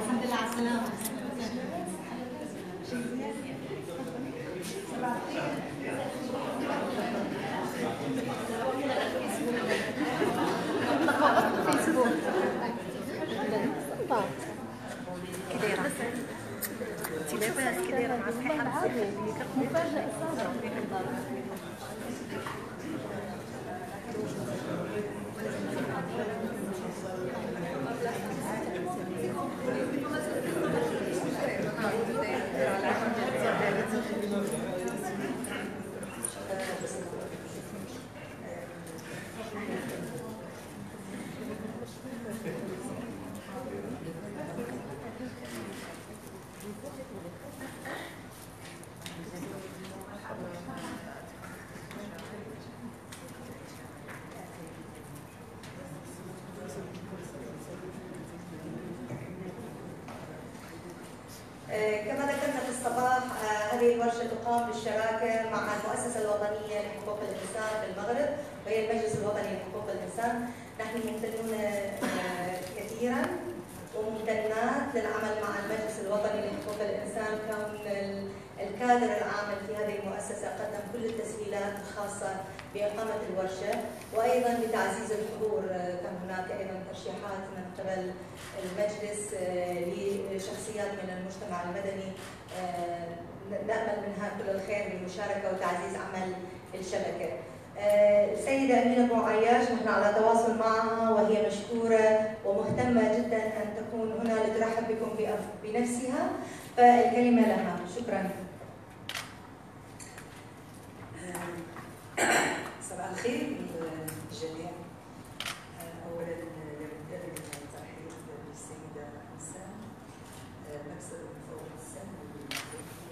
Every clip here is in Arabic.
الحمد لله على السلامة كده انت لاباس كده مع الصحة مفاجأة كما ذكرنا في الصباح آه، هذه الورشة تقام بالشراكة مع المؤسسة الوطنية لحقوق الإنسان في المغرب وهي المجلس الوطني لحقوق الإنسان. نحن ممتنون آه، كثيرا. وممتنات للعمل مع المجلس الوطني لحقوق الإنسان كون الكادر العامل في هذه المؤسسة قدم كل التسهيلات الخاصة بإقامة الورشة وأيضا بتعزيز الحضور كان هناك أيضا ترشيحات من قبل المجلس لشخصيات من المجتمع المدني نأمل منها كل الخير بالمشاركة وتعزيز عمل الشبكة. السيدة أمينة أبو عياش نحن على تواصل معها وهي مشكورة ومهتمة جدا أن تكون هنا لترحب بكم بنفسها فالكلمة لها. شكرا. صباح الخير للجميع اولا لابد من الترحيب بالسيده انسان مكسب فوق السن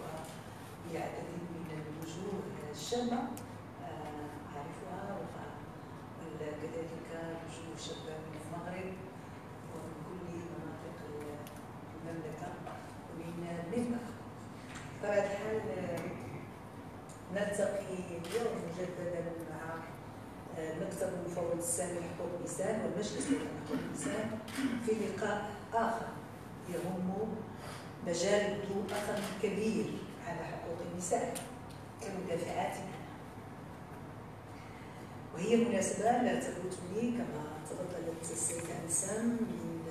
وهي عدد من الوجوه الشابه اعرفها وكذلك وجوه شابه من المغرب ومن كل مناطق المملكه ومن المنطقة بطبيعه الحال نلتقي اليوم مجددا مع مكتب المفوض السامي لحقوق الانسان والمجلس الوطني لحقوق الانسان آخر. يهم مجال الضوء اخر كبير على حقوق النساء كمدافعاتها وهي مناسبة لا تفوتني كما تفضلت السيدة أنسام من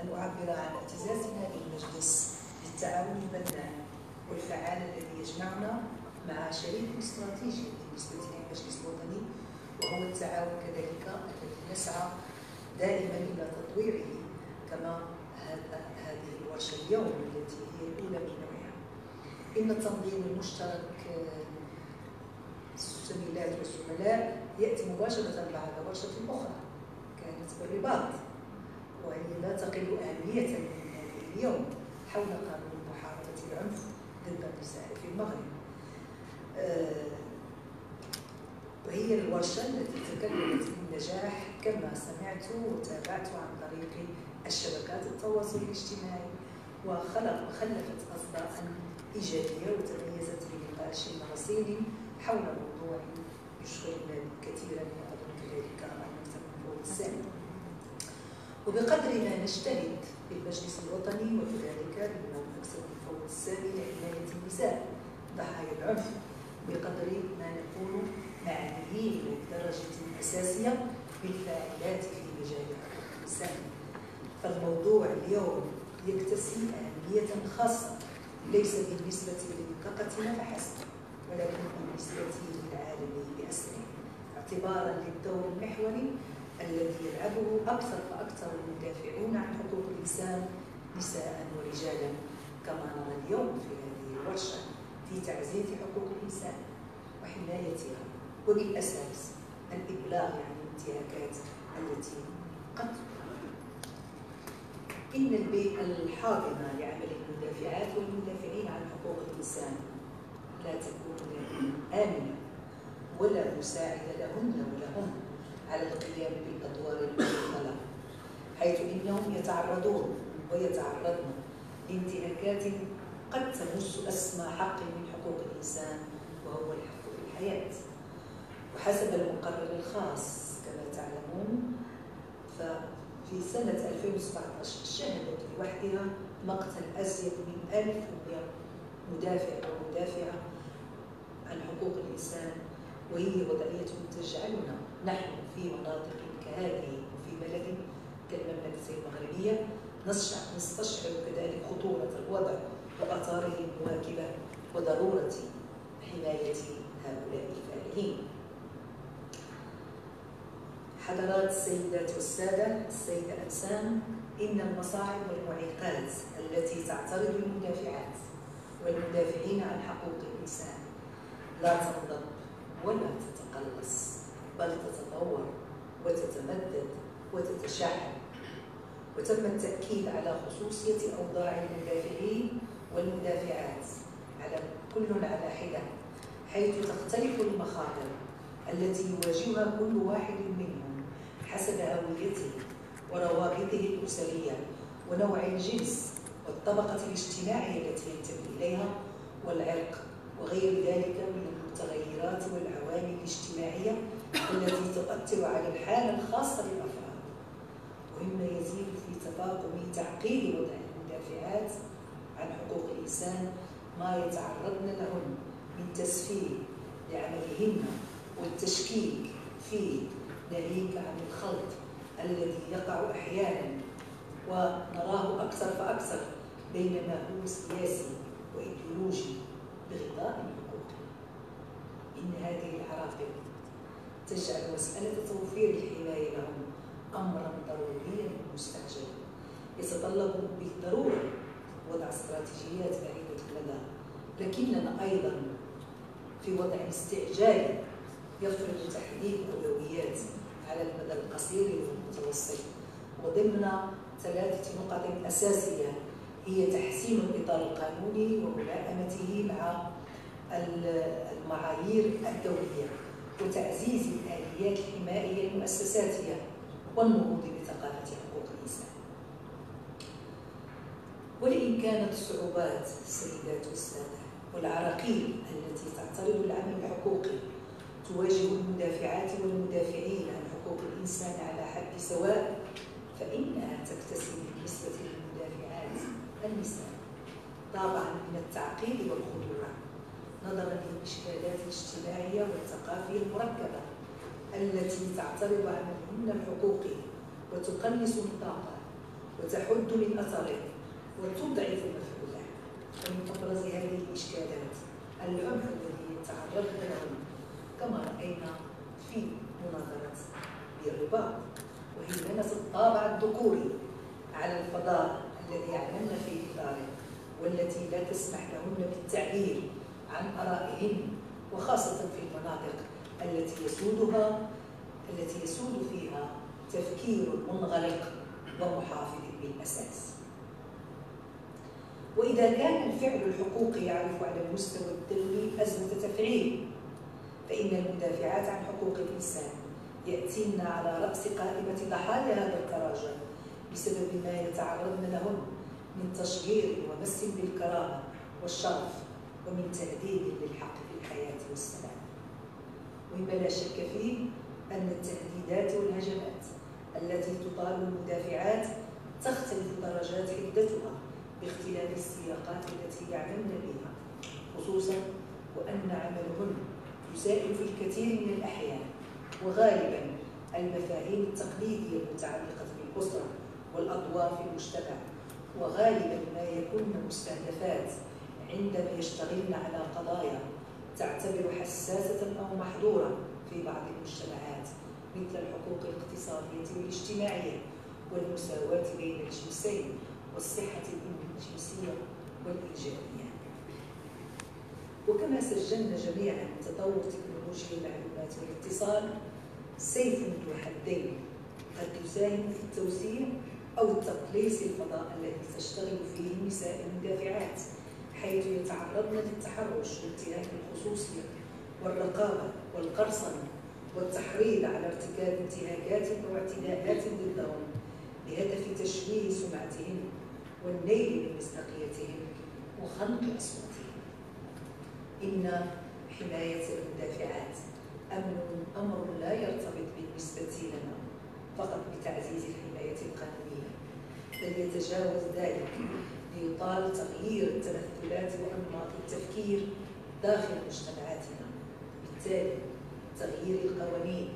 أن أعبر عن اعتزازنا بالمجلس بالتعاون البناء والفعال الذي يجمعنا مع شريك استراتيجي بالنسبة للمجلس الوطني وهو التعاون كذلك الذي نسعى دائما إلى تطويره هذا هذه الورشة اليوم التي هي الأولى من نوعها. إن التنظيم المشترك الزميلات والزملاء يأتي مباشرة بعد ورشة أخرى. كانت بالرباط. وهي لا تقل أهمية من هذه اليوم حول قانون محاربة العنف ضد النساء في المغرب. وهي الورشة التي تكلمت بالنجاح كما سمعت وتابعت عن طريق الشبكات التواصل الاجتماعي وخلق وخلفت أصداء إيجابية وتميزت بنقاش رصين حول موضوع يشغلنا كثيرا وأظن كذلك المكتب المفوض السامي وبقدر ما نجتهد بالمجلس الوطني وكذلك بالمكتب المفوض السامي لحماية النساء ضحايا العنف. بقدر ما نكون معنيين بدرجة أساسية بالفاعلات في مجال حقوق الإنسان. فالموضوع اليوم يكتسي أهمية خاصة ليس بالنسبة لمنطقتنا فحسب ولكن بالنسبة للعالم بأسره. اعتبارا للدور المحوري الذي يلعبه أكثر فأكثر المدافعون عن حقوق الإنسان نساء ورجالا كما نرى اليوم في هذه الورشة في تعزيز حقوق الإنسان وحمايتها. وبالأساس الإبلاغ عن الانتهاكات التي قد إن البيئة الحاضنة لعمل المدافعات والمدافعين عن حقوق الإنسان لا تكون آمنة ولا مساعدة لهن ولهم على القيام بالأدوار المفضلة حيث إنهم يتعرضون ويتعرضن لانتهاكات قد تمس أسمى حق من حقوق الإنسان وهو الحق في الحياة. وحسب المقرر الخاص كما تعلمون في سنة 2017 شهدت لوحدها مقتل أزيد من 1100 مدافع ومدافعة عن حقوق الإنسان وهي وضعية تجعلنا نحن في مناطق كهذه وفي بلد كالمملكة المغربية نستشعر كذلك خطورة الوضع وآثاره المواكبة وضرورة حماية هؤلاء الفاعلين. حضرات السيدات والسادة السيدة أنسان إن المصاعب والمعيقات التي تعترض المدافعات والمدافعين عن حقوق الإنسان لا تنضب ولا تتقلص بل تتطور وتتمدد وتتشعب. وتم التأكيد على خصوصية أوضاع المدافعين والمدافعات على كل على حدة حيث تختلف المخاطر التي يواجهها كل واحد منهم. حسب هويته وروابطه الأسرية ونوع الجنس والطبقة الاجتماعية التي ينتمي إليها والعرق وغير ذلك من المتغيرات والعوامل الاجتماعية التي تؤثر على الحالة الخاصة للأفراد ومما يزيد في تفاقم تعقيد وضع المدافعات عن حقوق الإنسان ما يتعرضن لهن من تسفيه لعملهن والتشكيك فيه. ناهيك عن الخلط الذي يقع أحيانا ونراه أكثر فأكثر بين ما هو سياسي وإيديولوجي بغطاء الحقوق. إن هذه العراقل تجعل مسألة توفير الحماية لهم أمرا ضروريا مستعجلا يتطلب بالضرورة وضع استراتيجيات بعيدة المدى لكننا أيضا في وضع استعجالي يفرض تحديد أولويات على المدى القصير والمتوسط. وضمن ثلاثة نقط أساسية هي تحسين الإطار القانوني وملائمته مع المعايير الدولية وتعزيز الآليات الحمائية المؤسساتية والنهوض بثقافة حقوق الإنسان. ولئن كانت الصعوبات السيدات والسادة والعراقيل التي تعترض العمل الحقوقي تواجه المدافعات والمدافعين عن حقوق الإنسان على حد سواء فإنها تكتسب بالنسبة للمدافعات النساء طابعا من التعقيد والخطورة نظرا للإشكالات الاجتماعية والثقافية المركبة التي تعترض عملهن الحقوقي وتقلص الطاقة وتحد من أثره وتضعف مفعوله ومن أبرز هذه الإشكالات العنف الذي يتعرضن له كما رأينا في مناظرة الرباط وهي لمست الطابع الذكوري على الفضاء الذي يعلمن في إطاره والتي لا تسمح لهن بالتعبير عن آرائهن وخاصة في المناطق التي يسودها التي يسود فيها تفكير منغلق ومحافظ بالأساس. وإذا كان الفعل الحقوقي يعرف على المستوى الدولي أزمة تفعيل فإن المدافعات عن حقوق الإنسان يأتين على رأس قائمة ضحايا هذا التراجع بسبب ما يتعرضن لهن من تشجير ومس بالكرامة والشرف ومن تهديد للحق في الحياة والسلام. ومما لا شك فيه أن التهديدات والهجمات التي تطال المدافعات تختلف درجات حدتها باختلاف السياقات التي يعملن بها خصوصا وأن عملهن يسائل في الكثير من الأحيان وغالبا المفاهيم التقليدية المتعلقة بالأسرة والأدوار في المجتمع وغالبا ما يكون مستهدفات عندما يشتغلن على قضايا تعتبر حساسة أو محظورة في بعض المجتمعات مثل الحقوق الاقتصادية والاجتماعية والمساواة بين الجنسين والصحة الجنسية والإيجابية. وكما سجلنا جميعا تطور تكنولوجيا المعلومات والاتصال سيف ذو حدين قد تساهم في التوسيع أو التقليص الفضاء الذي تشتغل فيه النساء المدافعات حيث يتعرضن للتحرش وانتهاك الخصوصية والرقابة والقرصنة والتحريض على ارتكاب انتهاكات واعتداءات ضدهم بهدف تشويه سمعتهن والنيل من مصداقيتهم وخنق أصواتهم إن حماية المدافعات أمر أمر لا يرتبط بالنسبة لنا فقط بتعزيز الحماية القانونية بل يتجاوز ذلك ليطال تغيير التمثلات وأنماط التفكير داخل مجتمعاتنا بالتالي تغيير القوانين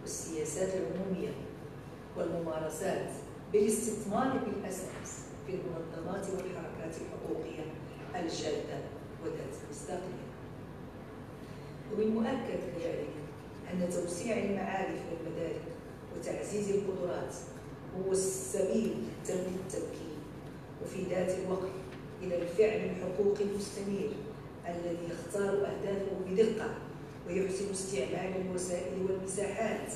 والسياسات العمومية والممارسات بالاستثمار بالأساس في المنظمات والحركات الحقوقية الجادة وذات المصداقية ومن مؤكد كذلك أن توسيع المعارف والمدارك وتعزيز القدرات هو السبيل لتنمية التمكين وفي ذات الوقت إلى الفعل الحقوقي المستمر الذي يختار أهدافه بدقة ويحسن استعمال الوسائل والمساحات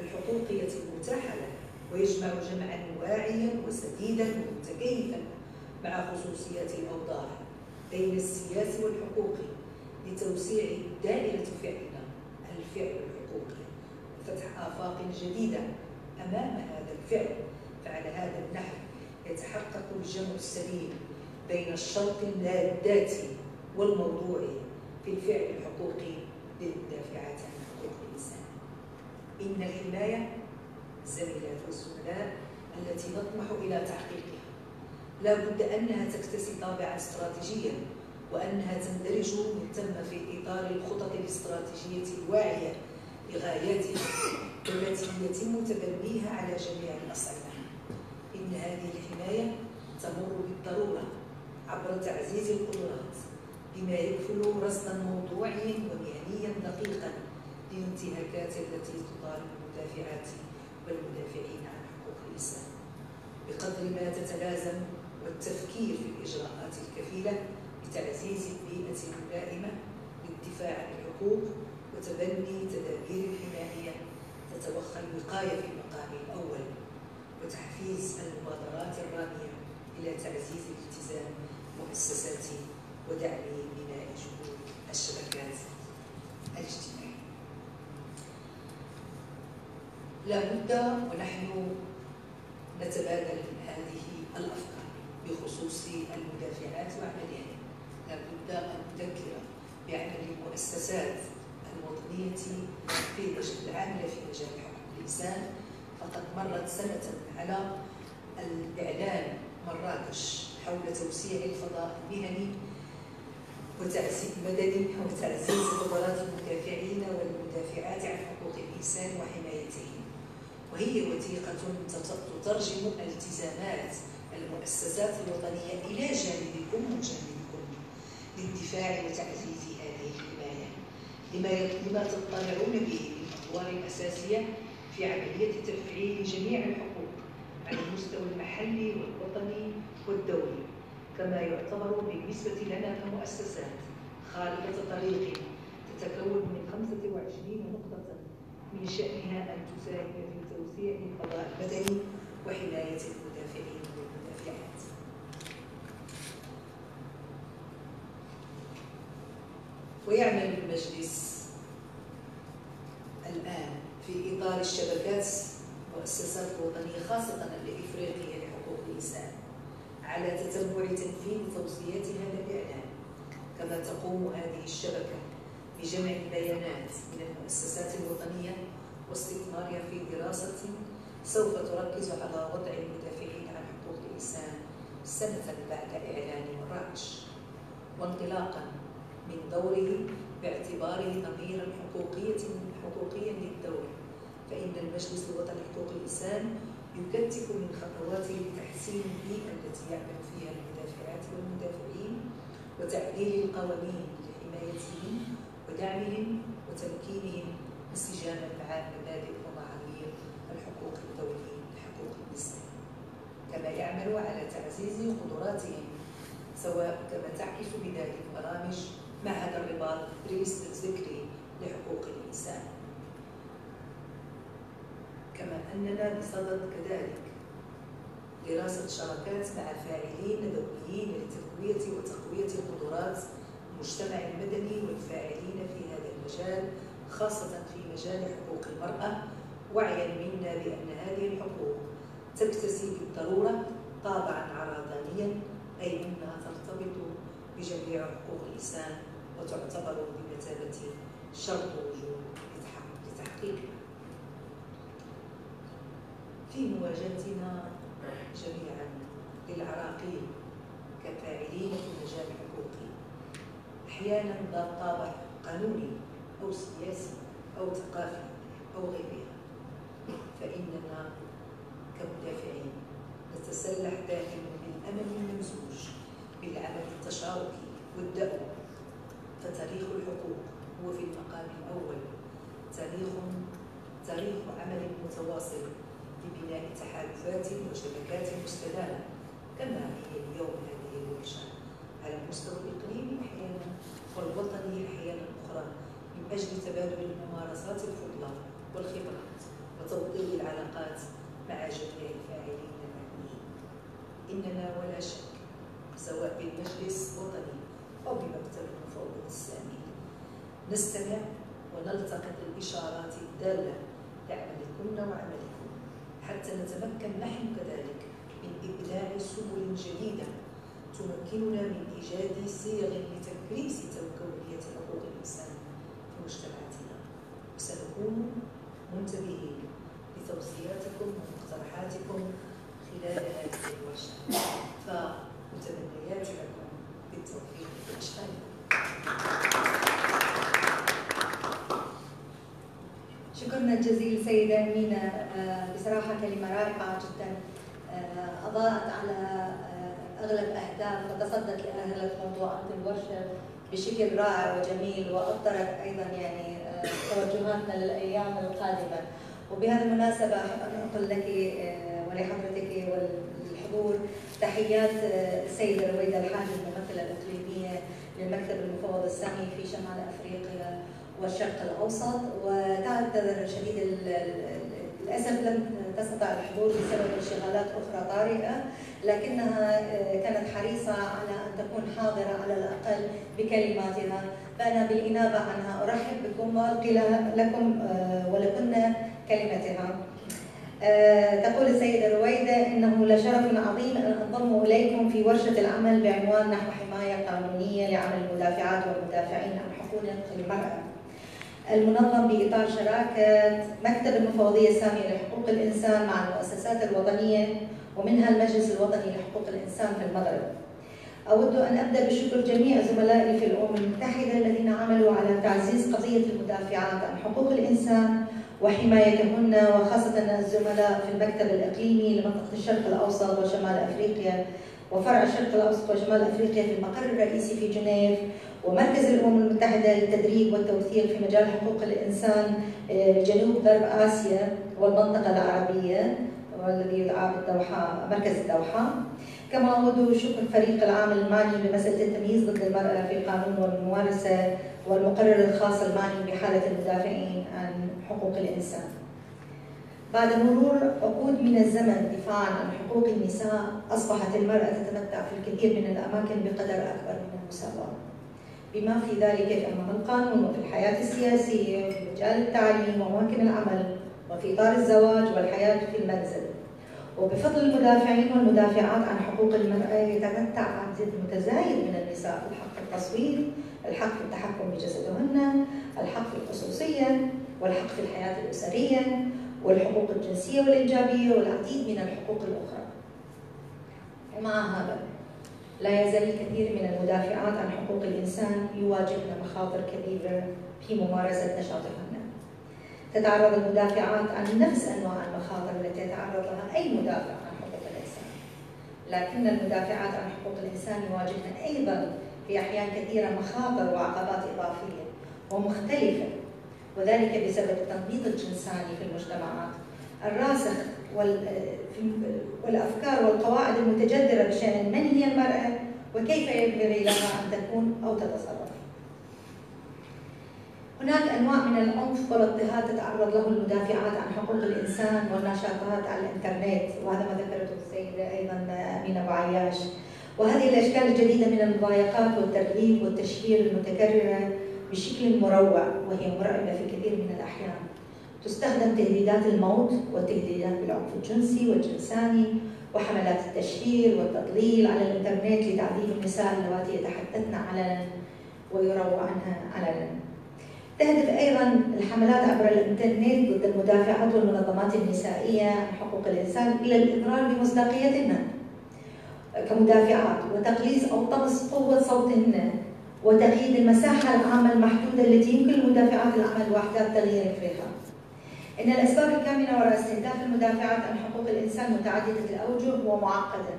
الحقوقية المتاحة له ويجمع جمعا واعيا وسديدا ومتكيفا مع خصوصيات الأوضاع بين السياسي والحقوقي. لتوسيع دائرة فعلنا الفعل الحقوقي. وفتح آفاق جديدة أمام هذا الفعل. فعلى هذا النحو يتحقق الجمع السليم بين الشرط الذاتي والموضوعي في الفعل الحقوقي للمدافعات عن حقوق الإنسان إن الحماية الزميلات والزملاء التي نطمح إلى تحقيقها. لا بد أنها تكتسي طابعا استراتيجيا وأنها تندرج ثم في إطار الخطط الاستراتيجية الواعية لغاياتها والتي يتم تبنيها على جميع الأصعدة إن هذه الحماية تمر بالضرورة عبر تعزيز القدرات بما يكفل رصدا موضوعيا ومهنيا دقيقا للانتهاكات التي تطالب المدافعات والمدافعين عن حقوق الإنسان. بقدر ما تتلازم والتفكير في الإجراءات الكفيلة بتعزيز البيئة الملائمة للدفاع عن الحقوق وتبني تدابير الحماية تتوخى الوقاية في المقام الأول وتحفيز المبادرات الرامية إلى تعزيز الالتزام مؤسسات ودعم بناء جهود الشبكات الاجتماعية. لا بد ونحن نتبادل هذه الأفكار بخصوص المدافعات وعملها. أن نذكر بأن المؤسسات الوطنية في العاملة في مجال حقوق الإنسان فقد مرت سنة على الإعلان مراكش حول توسيع الفضاء المهني وتعزيز مدني وتعزيز قدرات المدافعين والمدافعات عن حقوق الإنسان وحمايتهم وهي وثيقة تترجم التزامات المؤسسات الوطنية إلى جانبكم وجانبكم. للدفاع وتعزيز هذه الحماية. لما لما تطلعون به من أدوار الأساسية في عملية تفعيل جميع الحقوق على المستوى المحلي والوطني والدولي كما يعتبر بالنسبة لنا كمؤسسات خارطة طريق تتكون من 25 نقطة من شأنها أن تساهم في توسيع القضاء المدني وحماية المدافعين والمدافعات. ويعمل المجلس الآن في إطار الشبكات المؤسسات الوطنية خاصة الإفريقية لحقوق الإنسان على تتبع تنفيذ توصيات هذا الإعلان. كما تقوم هذه الشبكة بجمع البيانات من المؤسسات الوطنية واستثمارها في دراسة سوف تركز على وضع المدافعين عن حقوق الإنسان سنة بعد إعلان مراكش وانطلاقا من دوره باعتباره ضميرا حقوقية حقوقيا للدولة. فإن المجلس الوطني لحقوق الإنسان يكتف من خطواته لتحسين البيئة التي يعمل فيها المدافعات والمدافعين وتعديل القوانين لحمايتهم ودعمهم وتمكينهم انسجاما مع مبادئ ومعايير الحقوق الدولي لحقوق الإنسان. كما يعمل على تعزيز قدراتهم سواء كما تعكس بذلك برامج معهد الرباط بريس الذكري لحقوق الإنسان. كما أننا بصدد كذلك دراسة شراكات مع فاعلين دوليين لتقوية وتقوية قدرات المجتمع المدني والفاعلين في هذا المجال خاصة في مجال حقوق المرأة. وعيا منا بأن هذه الحقوق تكتسي بالضرورة طابعا عرضانيا أي أنها ترتبط بجميع حقوق الإنسان. وتعتبر بمثابة شرط وجود لتحقيقها في مواجهتنا جميعا للعراقيل كفاعلين في المجال الحقوقي أحيانا ذات طابع قانوني أو سياسي أو ثقافي أو غيرها. فإننا كمدافعين نتسلح دائما بالامل الممزوج بالعمل التشاركي والدأب فتاريخ الحقوق هو في المقام الأول. تاريخ تاريخ عمل متواصل لبناء تحالفات وشبكات مستدامة كما هي اليوم هذه الورشة على المستوى الإقليمي أحيانا والوطني أحيانا أخرى من أجل تبادل الممارسات الفضلى والخبرات وتوطيد العلاقات مع جميع الفاعلين المعنيين إننا ولا شك سواء بالمجلس الوطني أو بمكتب المفوض السامي نستمع ونلتقط الإشارات الدالة لعملكن وعملكم حتى نتمكن نحن كذلك من إبداع سبل جديدة تمكننا من إيجاد صيغ لتكريس توكلية حقوق الإنسان في مجتمعاتنا. وسنكون منتبهين لتوصياتكم ومقترحاتكم خلال هذه الورشة فمتمنيات لكم بالتوفيق في أشغالكم شكرنا الجزيل سيدة أمينة آه، بصراحة كلمة رائعة جدا. آه، أضاءت على آه، أغلب أهداف وتصدت لأهل موضوعات الورشة بشكل رائع وجميل وأبطرت أيضا يعني توجهاتنا للأيام القادمة. وبهذه المناسبة أحب أن أقول لك ولحضرتك والحضور تحيات السيدة رويدة الحاج الممثلة الإقليمية للمكتب المفوض السامي في شمال أفريقيا والشرق الأوسط وتعتذر شديد للأسف لم تستطع الحضور بسبب انشغالات أخرى طارئة لكنها آه، كانت حريصة على أن تكون حاضرة على الأقل بكلماتها. فأنا بالإنابة عنها أرحب بكم وألقي لكم آه، ولكن كلمتها. تقول السيدة رويدة إنه لشرف عظيم أن أنضم إليكم في ورشة العمل بعنوان نحو حماية قانونية لعمل المدافعات والمدافعين عن حقوق المرأة. المنظم بإطار شراكة مكتب المفوضية السامية لحقوق الإنسان مع المؤسسات الوطنية ومنها المجلس الوطني لحقوق الإنسان في المغرب. أود أن أبدأ بشكر جميع زملائي في الأمم المتحدة الذين عملوا على تعزيز قضية المدافعات عن حقوق الإنسان وحمايتهن وخاصة الزملاء في المكتب الإقليمي لمنطقة الشرق الأوسط وشمال أفريقيا وفرع الشرق الأوسط وشمال أفريقيا في المقر الرئيسي في جنيف ومركز الأمم المتحدة للتدريب والتوثيق في مجال حقوق الإنسان آه، غرب آسيا والمنطقة العربية والذي يدعى بالدوحة مركز الدوحة. كما أود شكر فريق العامل المعني بمسألة التمييز ضد المرأة في القانون والممارسة والمقرر الخاص المعني بحالة المدافعين. حقوق الإنسان. بعد مرور عقود من الزمن دفاعا عن حقوق النساء أصبحت المرأة تتمتع في الكثير من الأماكن بقدر أكبر من المساواة. بما في ذلك في أمام القانون وفي الحياة السياسية وفي مجال التعليم وأماكن العمل وفي إطار الزواج والحياة في المنزل. وبفضل المدافعين والمدافعات عن حقوق المرأة يتمتع عدد متزايد من النساء في التصويت، الحق في التحكم بجسدهن، الحق في الخصوصية، والحق في الحياة الأسرية، والحقوق الجنسية والإنجابية والعديد من الحقوق الأخرى. ومع هذا لا يزال الكثير من المدافعات عن حقوق الإنسان يواجهن مخاطر كبيرة في ممارسة نشاطهن. تتعرض المدافعات عن نفس أنواع المخاطر التي يتعرض لها أي مدافع عن حقوق الإنسان. لكن المدافعات عن حقوق الإنسان يواجهن أيضا في أحيان كثيرة مخاطر وعقبات إضافية ومختلفة وذلك بسبب التنميط الجنساني في المجتمعات الراسخ والأفكار والقواعد المتجذرة بشأن من هي المرأة وكيف ينبغي لها أن تكون أو تتصرف. هناك أنواع من العنف والاضطهاد تتعرض له المدافعات عن حقوق الإنسان والنشاطات على الإنترنت وهذا ما ذكرته السيدة أيضا أمينة ابو عياش. وهذه الأشكال الجديدة من المضايقات والترغيب والتشهير المتكررة بشكل مروع وهي مرعبة في كثير من الأحيان. تستخدم تهديدات الموت والتهديدات بالعنف الجنسي والجنساني وحملات التشهير والتضليل على الإنترنت لتعذيب النساء اللواتي يتحدثن علنا ويروع عنها علنا. تهدف أيضا الحملات عبر الإنترنت ضد المدافعات والمنظمات النسائية عن حقوق الإنسان إلى الإضرار بمصداقيتهن كمدافعات وتقليص أو طمس قوة صوتهن وتقييد المساحة العامة المحدودة التي يمكن للمدافعات العمل وحدات تغيير فيها. إن الأسباب الكامنة وراء استهداف المدافعات عن حقوق الإنسان متعددة الأوجه ومعقدة.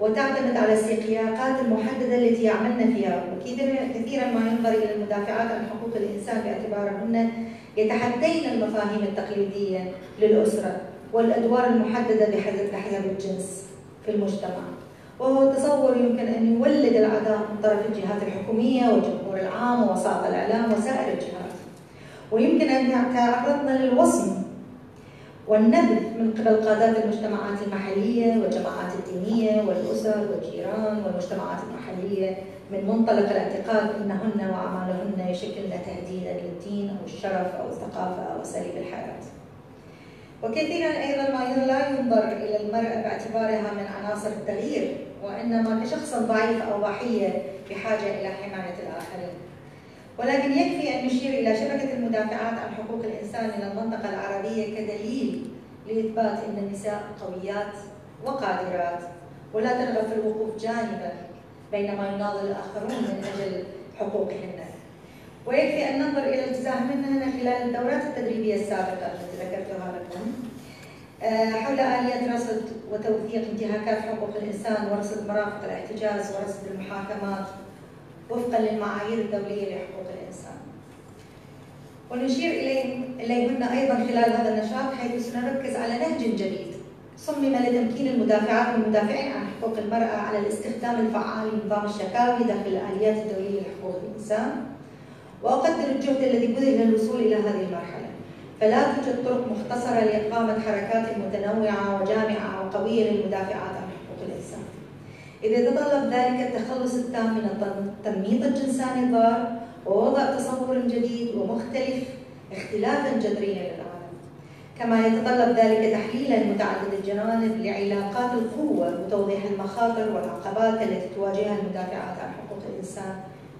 وتعتمد على السياقات المحدده التي يعملن فيها وكثيرا ما ينظر إلى المدافعات عن حقوق الإنسان باعتبارهن يتحدين المفاهيم التقليدية للأسرة والأدوار المحددة بحسب بحسب الجنس في المجتمع وهو تصور يمكن أن يولد العداء من طرف الجهات الحكومية والجمهور العام ووسائط الإعلام وسائر الجهات ويمكن أن تعرضنا للوصم والنبذ من قبل قادات المجتمعات المحلية والجماعات الدينية والأسر والجيران والمجتمعات المحلية من منطلق الاعتقاد أنهن وأعمالهن يشكلن تهديدا للدين أو الشرف أو الثقافة أو أساليب الحياة. وكثيرا أيضا ما لا ينظر إلى المرأة باعتبارها من عناصر التغيير وإنما كشخص ضعيف أو ضحية بحاجة إلى حماية الآخرين. ولكن يكفي أن نشير إلى شبكة المدافعات عن حقوق الإنسان من المنطقة العربية كدليل لإثبات أن النساء قويات وقادرات ولا ترغب في الوقوف جانبا بينما يناضل الآخرون من أجل حقوقهن ويكفي أن ننظر إلى التزامهن خلال الدورات التدريبية السابقة التي ذكرتها حول آليات رصد وتوثيق انتهاكات حقوق الإنسان ورصد مرافق الاحتجاز ورصد المحاكمات وفقا للمعايير الدولية لحقوق الإنسان. ونشير إليهن أيضا خلال هذا النشاط حيث سنركز على نهج جديد صمم لتمكين المدافعات والمدافعين عن حقوق المرأة على الاستخدام الفعال لنظام الشكاوي داخل الآليات الدولية لحقوق الإنسان وأقدر الجهد الذي بذل للوصول إلى هذه المرحلة. فلا توجد طرق مختصرة لإقامة حركات متنوعة وجامعة وقوية للمدافعات عن إذا يتطلب ذلك التخلص التام من التنميط الجنساني الضار ووضع تصور جديد ومختلف اختلافا جذريا للعالم. كما يتطلب ذلك تحليلا متعدد الجوانب لعلاقات القوة وتوضيح المخاطر والعقبات التي تواجهها المدافعات عن حقوق الإنسان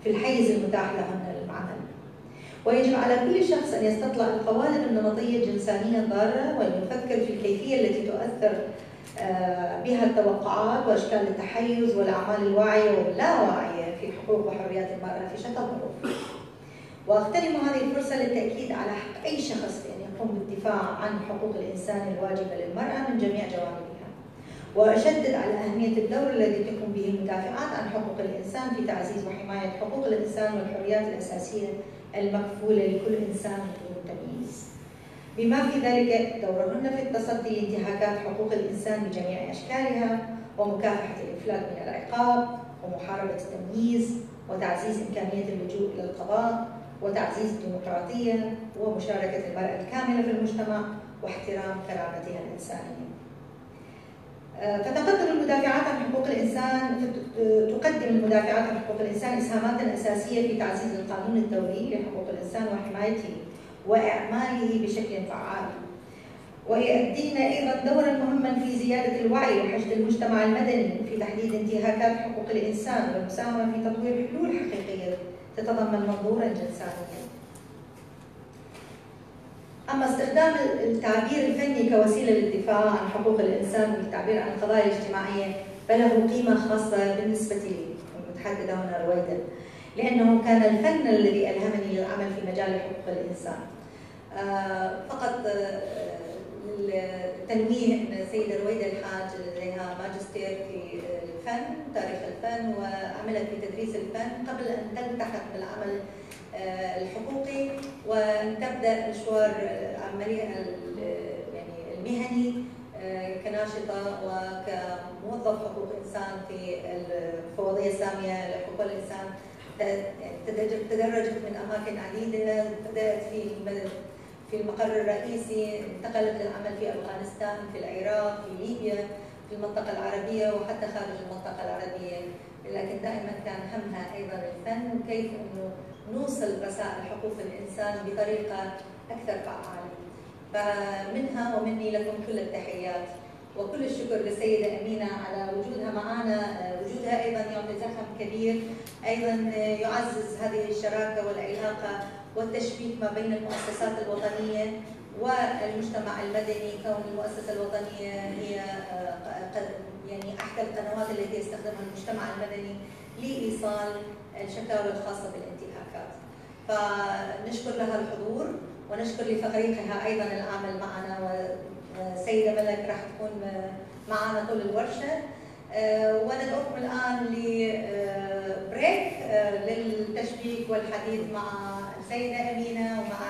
في الحيز المتاح لهن ويجب على كل شخص أن يستطلع القوالب النمطية الجنسانية الضارة وأن يفكر في الكيفية التي تؤثر آه، بها التوقعات وأشكال التحيز والأعمال الواعية واللاواعية في حقوق وحريات المرأة في شتى الظروف. واغتنم هذه الفرصة للتأكيد على حق أي شخص بان يقوم بالدفاع عن حقوق الإنسان الواجبة للمرأة من جميع جوانبها. وأشدد على أهمية الدور الذي تقوم به المدافعات عن حقوق الإنسان في تعزيز وحماية حقوق الإنسان والحريات الأساسية المكفوله لكل إنسان بدون تمييز. بما في ذلك دورهن في التصدي لانتهاكات حقوق الإنسان بجميع أشكالها ومكافحة الإفلات من العقاب ومحاربة التمييز وتعزيز إمكانية اللجوء إلى القضاء وتعزيز الديمقراطية ومشاركة المرأة الكاملة في المجتمع واحترام كرامتها الإنسانية. فتقدم المدافعات عن حقوق الإنسان تقدم المدافعات عن حقوق الإنسان إسهامات أساسية في تعزيز القانون الدولي لحقوق الإنسان وحمايته وإعماله بشكل فعال. ويؤدين أيضا دورا مهما في زيادة الوعي وحشد المجتمع المدني في تحديد انتهاكات حقوق الإنسان والمساهمة في تطوير حلول حقيقية تتضمن منظورا جنسانيا أما استخدام التعبير الفني كوسيلة للدفاع عن حقوق الإنسان والتعبير عن القضايا الاجتماعية فله قيمة خاصة بالنسبة لي المتحدثة هنا رويدا لأنه كان الفن الذي ألهمني للعمل في مجال حقوق الإنسان. آه، فقط آه، للتنويه أن السيدة رويدة الحاج لديها ماجستير في الفن تاريخ الفن وعملت في تدريس الفن قبل أن تلتحق بالعمل آه، الحقوقي وأن تبدأ مشوار عملية يعني المهني كناشطة وكموظف حقوق إنسان في الفوضية السامية لحقوق الإنسان. تدرجت من أماكن عديدة بدأت في في المقر الرئيسي انتقلت للعمل في أفغانستان في العراق في ليبيا في المنطقة العربية وحتى خارج المنطقة العربية. لكن دائما كان همها أيضا الفن وكيف إنه نوصل رسائل حقوق الإنسان بطريقة أكثر فعالة. فمنها ومني لكم كل التحيات وكل الشكر للسيدة أمينة على وجودها معنا وجودها أيضا يعطي زخم كبير أيضا يعزز هذه الشراكة والعلاقة والتشبيك ما بين المؤسسات الوطنية والمجتمع المدني كون المؤسسة الوطنية هي آه، يعني احدى القنوات التي يستخدمها المجتمع المدني لإيصال الشكاوى الخاصة بالانتهاكات. فنشكر لها الحضور ونشكر لفريقها أيضا العمل معنا وسيدة ملك راح تكون معنا طول الورشة آه، وندعوكم الآن لبريك آه، للتشبيك والحديث مع السيدة أمينة ومع